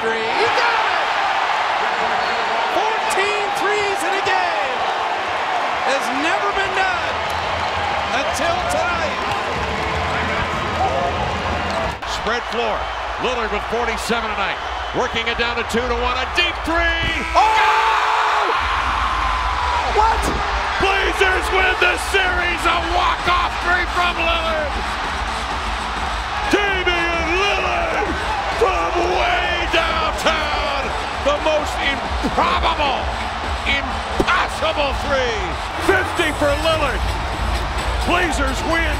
history. He got it! 14 threes in a game has never been done until tonight. Spread floor. Lillard with 47 tonight. Working it down to two to one. A deep three. Oh! What? Blazers win the series. A walk-off three from Lillard. Improbable, impossible three. 50 for Lillard. Blazers win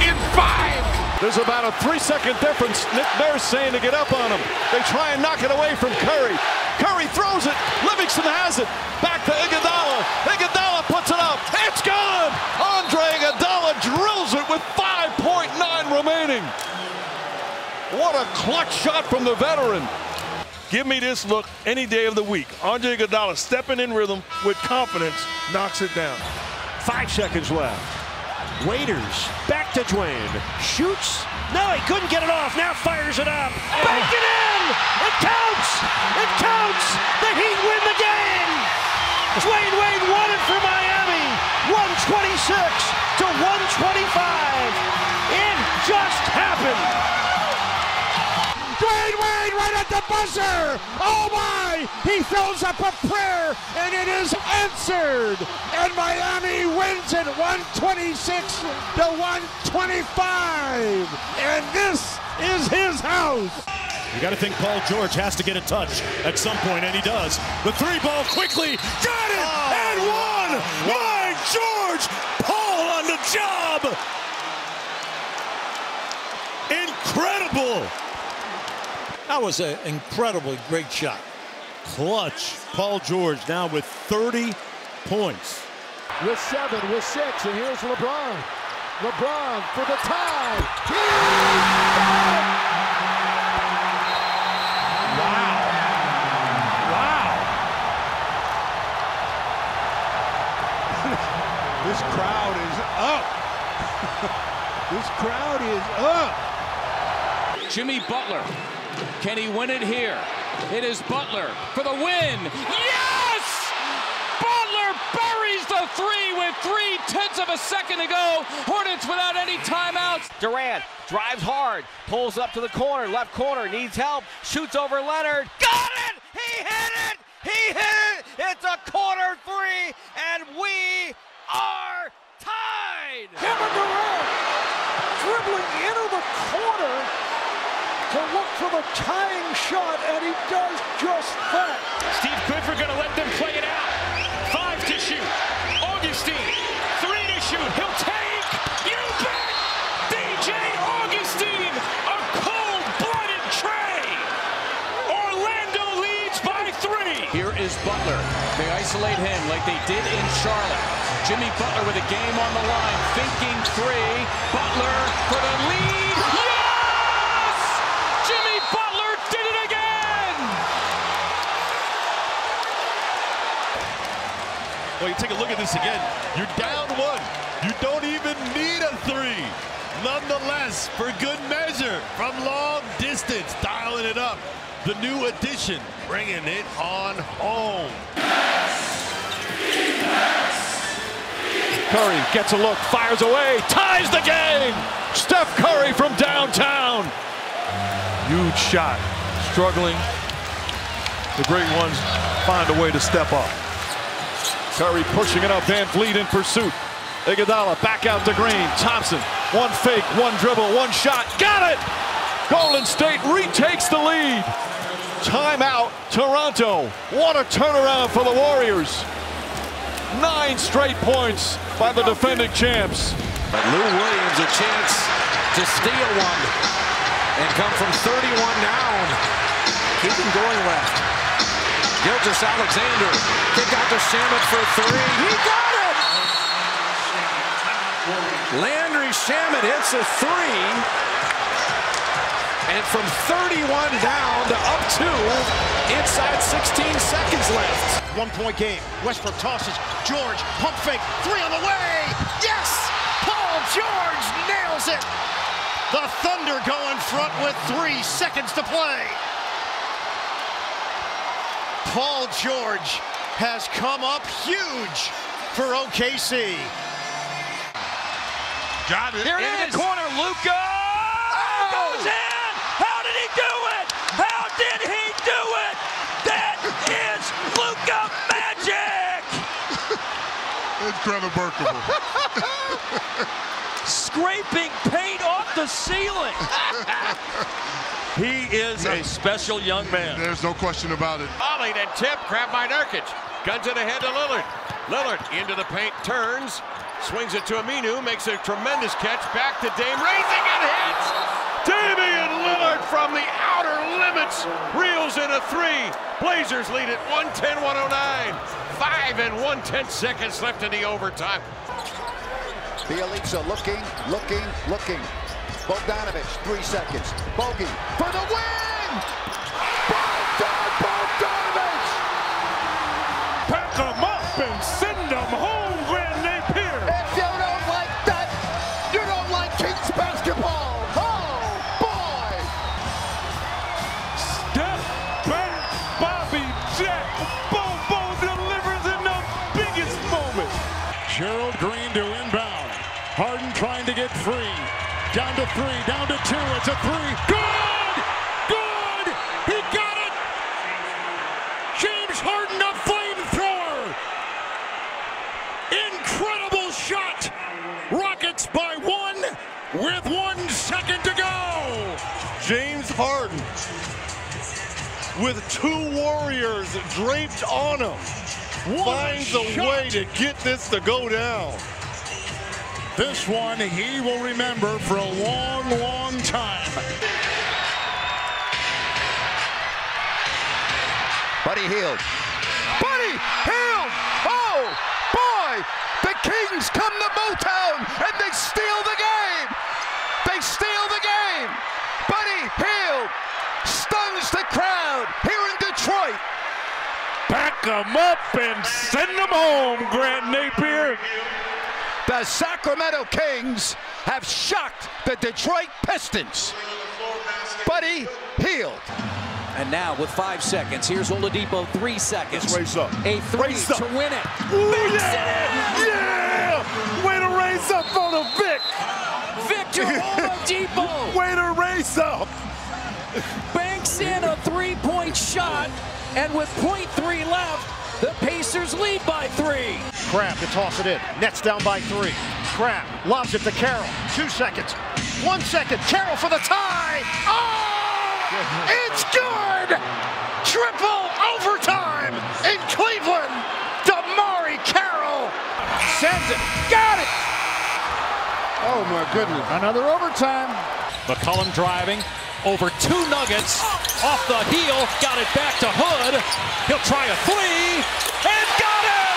in five. There's about a three-second difference. Nick Nurse saying to get up on him. They try and knock it away from Curry. Curry throws it. Livingston has it. Back to Iguodala. Iguodala puts it up. It's gone. Andre Iguodala drills it with 5.9 remaining. What a clutch shot from the veteran. Give me this look any day of the week. Andre Iguodala stepping in rhythm with confidence knocks it down. Five seconds left. Waiters back to Dwyane. Shoots. No, he couldn't get it off. Now fires it up. Bank it in. It counts. It counts. The Heat win the game. Dwyane Wade won it for Miami. 126 to 125. It just happened. Dwyane Wade right at the buzzer. Oh my! He throws up a prayer and it is answered. And Miami wins it 126 to 125. And this is his house. You got to think Paul George has to get a touch at some point, and he does. The three ball quickly, got it, oh. and one. My George, Paul on the job. Incredible. That was an incredibly great shot. Clutch. Paul George now with 30 points. With seven, with six, and here's LeBron. LeBron for the tie. He This crowd is up. this crowd is up. Jimmy Butler. Can he win it here? It is Butler for the win. Yes! Butler buries the three with three tenths of a second to go. Hornets without any timeouts. Durant drives hard, pulls up to the corner, left corner, needs help, shoots over Leonard. Got it! He hit it! He hit it! It's a corner three, and we are tied! Kevin Durant dribbling into the corner to look for the tying shot, and he does just that. Steve Clifford going to let them play it out. Five to shoot. Augustin. Three to shoot. He'll take. You bet. DJ Augustin. A cold-blooded tray. Orlando leads by three. Here is Butler. They isolate him like they did in Charlotte. Jimmy Butler with a game on the line, thinking three. Butler for the lead. Well, you take a look at this again. You're down one. You don't even need a three. Nonetheless, for good measure, from long distance, dialing it up. The new addition, bringing it on home. Curry gets a look, fires away, ties the game. Steph Curry from downtown. Huge shot. Struggling. The great ones find a way to step up. Curry pushing it up. VanVleet in pursuit. Iguodala back out to Green. Thompson. One fake, one dribble, one shot. Got it! Golden State retakes the lead. Timeout, Toronto. What a turnaround for the Warriors. Nine straight points by the defending champs. But Lou Williams a chance to steal one and come from 31 down. Keeping going left. Gilgeous-Alexander. Kick out to Shamet for three. He got it! Landry Shamet hits a three. And from 31 down to up two, inside 16 seconds left. One point game. Westbrook tosses. George, pump fake. Three on the way. Yes! Paul George nails it. The Thunder go in front with three seconds to play. Paul George has come up huge for OKC. Got it. Here in the corner, Luka oh! goes in. How did he do it? How did he do it? That is Luka magic. Incredible. Scraping paint off the ceiling. he is a special young man. There's no question about it. Volleyed and tip, grabbed by Nurkic. Guns it ahead to Lillard. Lillard into the paint, turns, swings it to Aminu, makes a tremendous catch. Back to Dame, raising and hits. Damian Lillard from the outer limits reels in a three. Blazers lead at 110-109. Five and one-tenth seconds left in the overtime. Bjelica looking, looking, looking. Bogdanovic, three seconds. Bogey for the win! Down to three, down to two. It's a three. Good! Good! He got it! James Harden, a flamethrower! Incredible shot! Rockets by one with one second to go! James Harden with two Warriors draped on him finds a shot. way to get this to go down. This one he will remember for a long, long time. Buddy Hield. Buddy Hield! Oh, boy! The Kings come to Motown and they steal the game! They steal the game! Buddy Hield stuns the crowd here in Detroit. Pack them up and send them home, Grant Napear. The Sacramento Kings have shocked the Detroit Pistons. Buddy Hield. And now with five seconds, here's Oladipo, three seconds. Let's race up. A three Race up. to win it. Ooh, Makes yeah! it Yeah! Way to race up on a Vic! Victor Oladipo Way to race up! banks in a three-point shot, and with .3 left, the Pacers lead by three. Crabbe to toss it in. Nets down by three. Crabbe lobs it to Carroll. Two seconds. One second. Carroll for the tie. Oh! It's good! Triple overtime in Cleveland. DeMarre Carroll sends it. Got it! Oh, my goodness. Another overtime. McCollum driving over two nuggets off the heel, got it back to Hood. He'll try a three and got it.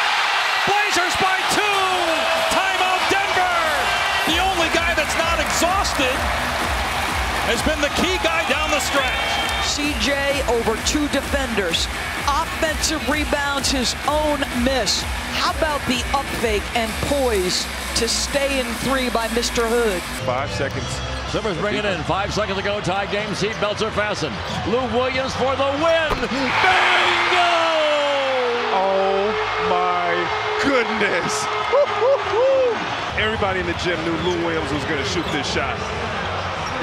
Blazers by two. Timeout Denver. The only guy that's not exhausted has been the key guy down the stretch. CJ over two defenders. Offensive rebounds, his own miss. How about the up fake and poise to stay in three by Mr. Hood? Five seconds. Simmers bringing it in. Five seconds to go. Tie game. Seat belts are fastened. Lou Williams for the win. Bingo! Oh my goodness. Woo-hoo-hoo. Everybody in the gym knew Lou Williams was going to shoot this shot.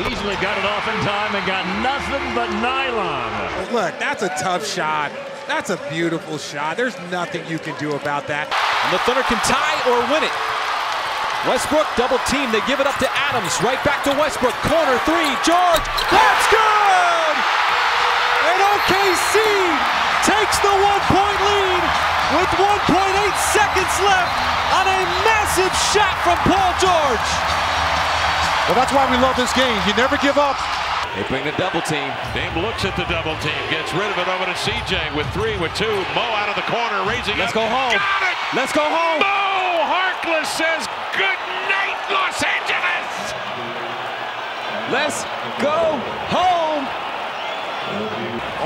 Easily got it off in time and got nothing but nylon. Look, that's a tough shot. That's a beautiful shot. There's nothing you can do about that. And the Thunder can tie or win it. Westbrook double team. They give it up to Adams. Right back to Westbrook. Corner three. George. That's good! And OKC takes the one point lead with 1.8 seconds left on a massive shot from Paul George. Well, that's why we love this game. You never give up. They bring the double team. Dame looks at the double team, gets rid of it over to CJ with three, with two. Mo out of the corner, raising Let's up. go home. Got it! Let's go home. Mo Harkless says, good night, Los Angeles! Let's go home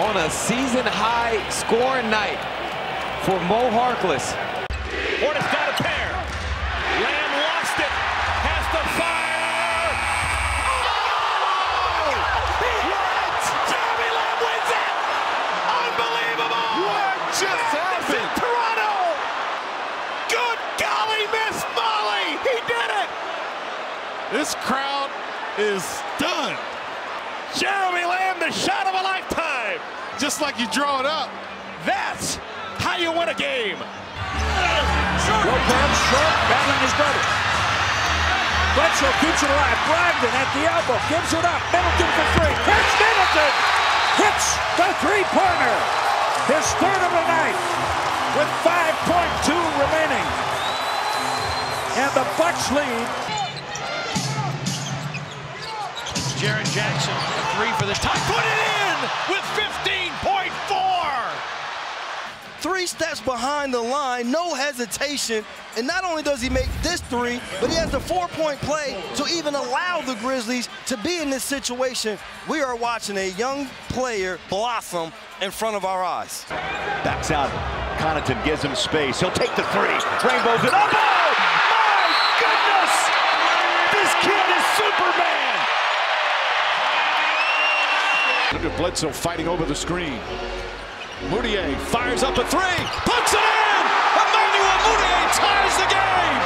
on a season high scoring night for Mo Harkless. Hornets got a pair. Lamb lost it. Has to fire. Oh! He hits! Jeremy Lamb wins it! Unbelievable! What just happened? Toronto! Good golly, Miss Molly! He did it! This crowd is stunned. Jeremy Lamb, the shot of a lifetime! Just like you draw it up. That's you win a game. Lopez short, battling his brother. Bledsoe keeps it alive. Brogdon at the elbow, gives it up. Middleton for three. Here's Middleton. Hits the three-pointer. His third of the night with 5.2 remaining. And the Bucks lead. Jaren Jackson, a three for the tie. Put it in with 15.4. Three steps behind the line, no hesitation. And not only does he make this three, but he has the four-point play to even allow the Grizzlies to be in this situation. We are watching a young player blossom in front of our eyes. Backs out. Connaughton gives him space. He'll take the three. Rainbows it up. Oh, my goodness! This kid is Superman! Look at Bledsoe fighting over the screen. Mudiay fires up a three, puts it in! Emmanuel Mudiay ties the game!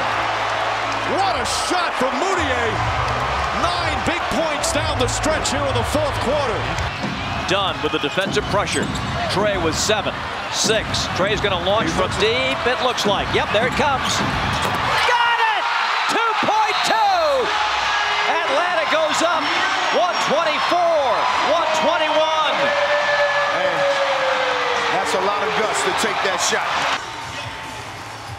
What a shot from Mudiay! Nine big points down the stretch here in the fourth quarter. Done with the defensive pressure. Trae with seven, six. Trae's going to launch from deep. It looks like. Yep, there it comes. Got it! 2.2! Atlanta goes up 124, 121. That's a lot of guts to take that shot.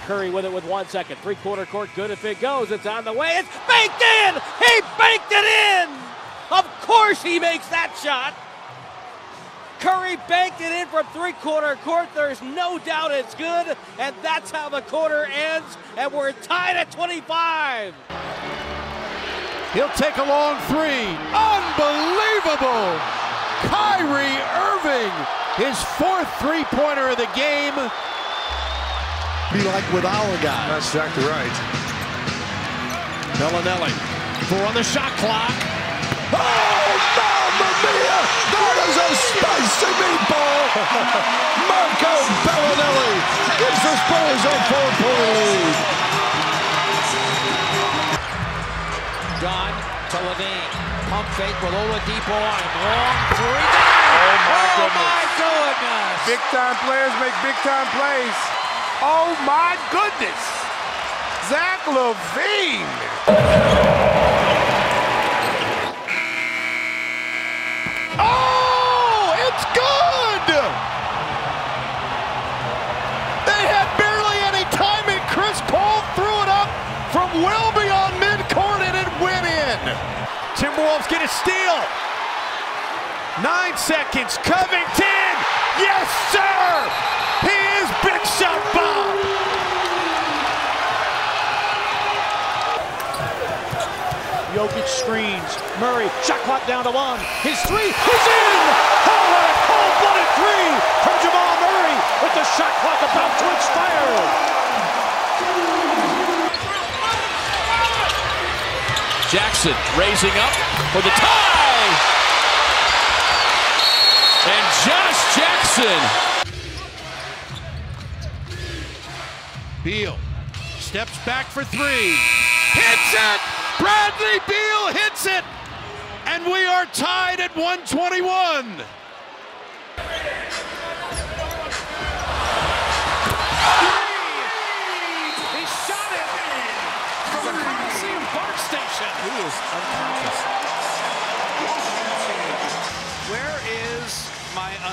Curry with it with one second. Three quarter court, good if it goes. It's on the way. It's baked in. He baked it in. Of course he makes that shot. Curry banked it in from three quarter court. There's no doubt it's good. And that's how the quarter ends. And we're tied at 25. He'll take a long three. Unbelievable! Kyrie Irving, his fourth three-pointer of the game. Be like with our guy. That's exactly right. Belinelli, four on the shot clock. Oh, mamma mia! That is a spicy meatball! Marco Belinelli gives the Spurs a four-point lead. John to LaVine. Pump fake with Oladipo on him. Long three. Oh, my oh my goodness. Big time players make big time plays. Oh my goodness. Zach LaVine. Oh, it's good! They had barely any time, and Chris Paul threw it up from well beyond midcourt, and it went in. Timberwolves get a steal. Nine seconds. Covington. Yes, sir. He is Big Shot Bob. Jokic screens. Murray, shot clock down to one. His three is in! Oh, what a cold-blooded three from Jamal Murray with the shot clock about to expire. Jackson raising up for the tie. And Josh Jackson. Beal steps back for three. Hits it! Bradley Beal hits it! And we are tied at 121. He shot it from the Coliseum BART station. He is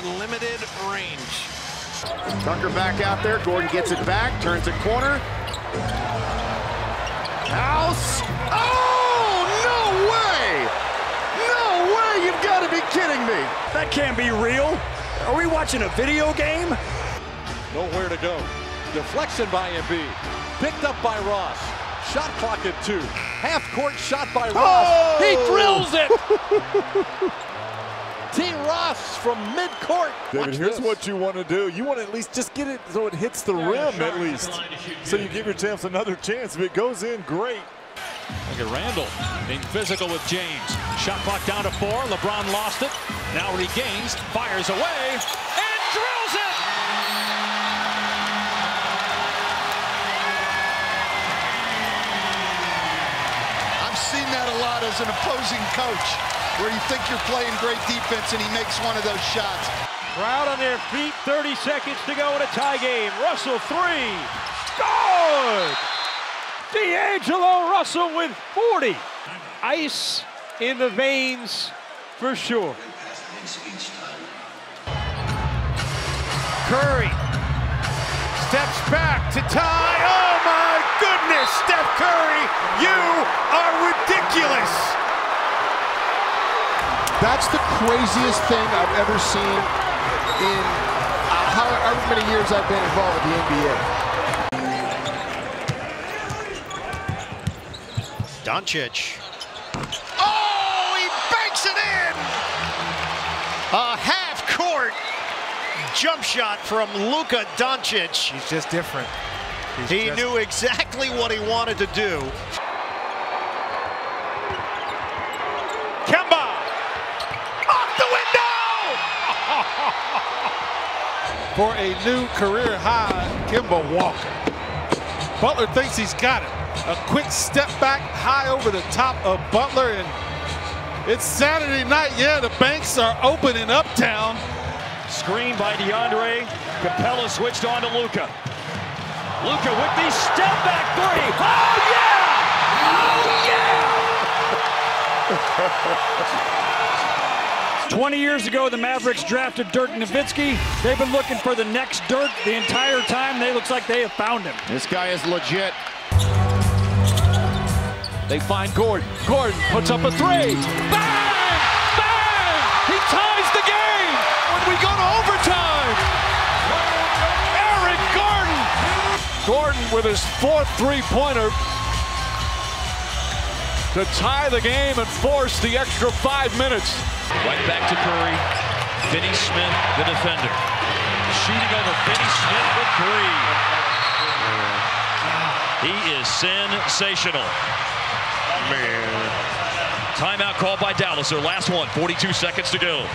my unlimited range? Tucker back out there. Gordon gets it back, turns a corner. House. Oh, no way! No way! You've got to be kidding me. That can't be real. Are we watching a video game? Nowhere to go. Deflection by Embiid. Picked up by Ross. Shot clock at two. Half court shot by Ross. Oh! He drills it. T. Ross from midcourt. David, Watch here's this. what you want to do. You want to at least just get it so it hits the rim at least. So you give your chance another chance. If it goes in, great. Look at Randle being physical with James. Shot clock down to four. LeBron lost it. Now regains, fires away, and drills it. I've seen that a lot as an opposing coach, where you think you're playing great defense and he makes one of those shots. Crowd on their feet, 30 seconds to go in a tie game. Russell three, good! D'Angelo Russell with 40. Ice in the veins for sure. Curry steps back to tie. Oh my goodness, Steph Curry, you are ridiculous. That's the craziest thing I've ever seen in uh, however many years I've been involved with the NBA. Doncic. Oh, he banks it in! A half court jump shot from Luka Doncic. He's just different. He's he just- knew exactly what he wanted to do. Kemba! Off the window! For a new career high, Kemba Walker. Butler thinks he's got it. A quick step back high over the top of Butler, and it's Saturday night. Yeah, the banks are open in Uptown. Screen by DeAndre. Capela switched on to Luka. Luka with the step back three. Oh yeah! Oh yeah! 20 years ago, the Mavericks drafted Dirk Nowitzki. They've been looking for the next Dirk the entire time. They looks like they have found him. This guy is legit. They find Gordon. Gordon puts up a three. Bang! Bang! He ties the game when we go to overtime. Eric Gordon. Gordon with his fourth three-pointer to tie the game and force the extra five minutes. Right back to Curry. Finney Smith, the defender. Shooting over Finney Smith for three. He is sensational. Man. Timeout called by Dallas. Their last one. 42 seconds to go.